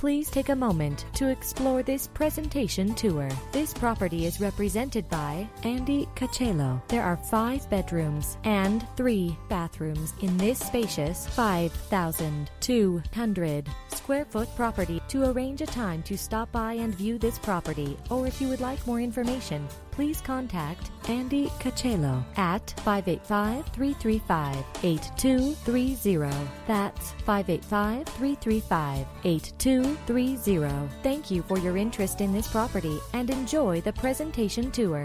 Please take a moment to explore this presentation tour. This property is represented by Andy Kachaylo. There are five bedrooms and three bathrooms in this spacious 5,200 square foot property. To arrange a time to stop by and view this property, or if you would like more information, please contact Andy Kachaylo at 585 335 8230. That's 585 335 8230. Thank you for your interest in this property and enjoy the presentation tour.